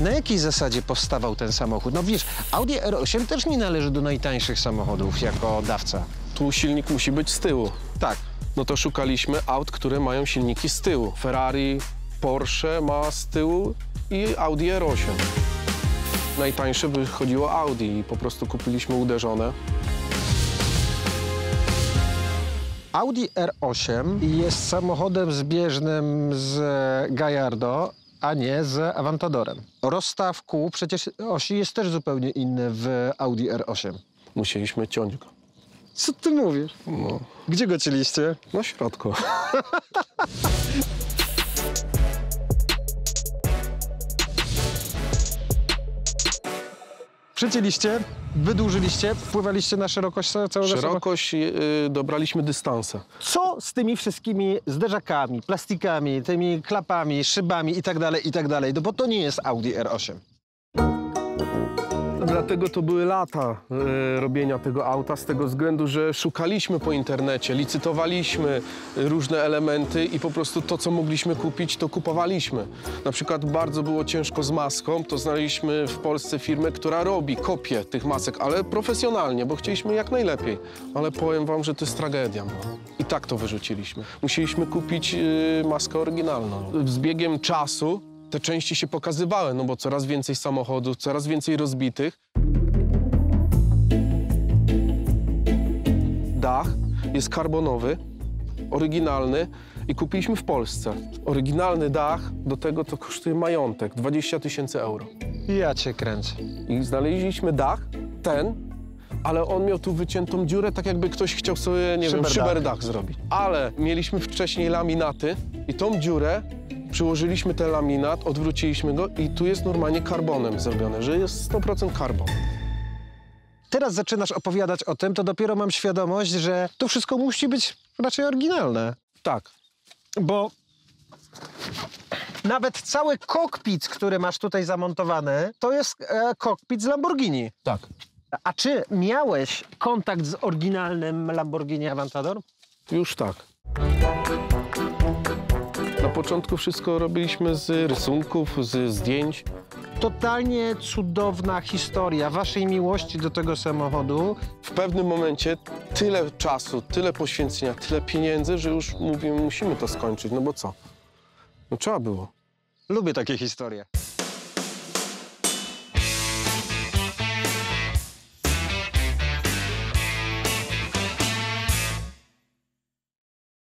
Na jakiej zasadzie powstawał ten samochód? No wiesz, Audi R8 też nie należy do najtańszych samochodów jako dawca. Tu silnik musi być z tyłu. Tak. No to szukaliśmy aut, które mają silniki z tyłu. Ferrari, Porsche ma z tyłu i Audi R8. Najtańsze wychodziło Audi i po prostu kupiliśmy uderzone. Audi R8 jest samochodem zbieżnym z Gallardo, a nie z Aventadorem. Rozstaw kół przecież osi jest też zupełnie inny w Audi R8. Musieliśmy ciąć go. Co ty mówisz? No, Gdzie go cieliście? na środku. Przecięliście, wydłużyliście, wpływaliście na szerokość ca- całego. Szerokość y, dobraliśmy dystanse. Co z tymi wszystkimi zderzakami, plastikami, tymi klapami, szybami i tak dalej, i tak dalej? No bo to nie jest Audi R8. Dlatego to były lata e, robienia tego auta, z tego względu, że szukaliśmy po internecie, licytowaliśmy różne elementy i po prostu to, co mogliśmy kupić, to kupowaliśmy. Na przykład bardzo było ciężko z maską, to znaleźliśmy w Polsce firmę, która robi kopie tych masek, ale profesjonalnie, bo chcieliśmy jak najlepiej. Ale powiem wam, że to jest tragedia. No. I tak to wyrzuciliśmy. Musieliśmy kupić e, maskę oryginalną. Z biegiem czasu te części się pokazywały, no bo coraz więcej samochodów, coraz więcej rozbitych. Dach jest karbonowy, oryginalny i kupiliśmy w Polsce. Oryginalny dach, do tego to kosztuje majątek, 20 tysięcy euro. Ja cię kręcę. I znaleźliśmy dach, ten, ale on miał tu wyciętą dziurę, tak jakby ktoś chciał sobie, nie wiem, Szyberdach. szyberdach zrobić. Ale mieliśmy wcześniej laminaty i tą dziurę przyłożyliśmy ten laminat, odwróciliśmy go i tu jest normalnie karbonem zrobione, że jest 100% karbon. Teraz zaczynasz opowiadać o tym, to dopiero mam świadomość, że to wszystko musi być raczej oryginalne. Tak, Bo nawet cały kokpit, który masz tutaj zamontowany, to jest e, kokpit z Lamborghini. tak. A czy miałeś kontakt z oryginalnym Lamborghini Aventador? Już tak. Na początku wszystko robiliśmy z rysunków, z zdjęć. Totalnie cudowna historia waszej miłości do tego samochodu. W pewnym momencie tyle czasu, tyle poświęcenia, tyle pieniędzy, że już mówimy, musimy to skończyć, no bo co? No trzeba było. Lubię takie historie.